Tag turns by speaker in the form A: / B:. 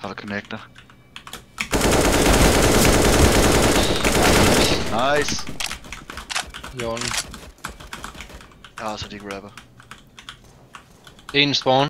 A: Have a connector. Nice.
B: Yon.
A: Jeg har også de grabber.
B: En spawn.